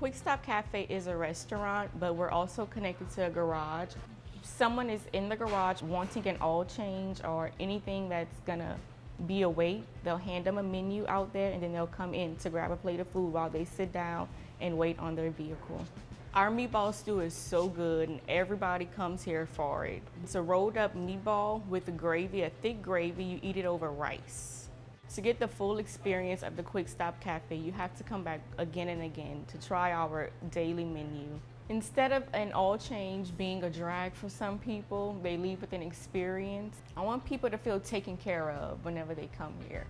Qwik Stop Cafe is a restaurant, but we're also connected to a garage. Someone is in the garage wanting an oil change or anything that's gonna be a wait, they'll hand them a menu out there and then they'll come in to grab a plate of food while they sit down and wait on their vehicle. Our meatball stew is so good and everybody comes here for it. It's a rolled up meatball with a gravy, a thick gravy. You eat it over rice. To get the full experience of the Qwik Stop Cafe, you have to come back again and again to try our daily menu. Instead of an all change being a drag for some people, they leave with an experience. I want people to feel taken care of whenever they come here.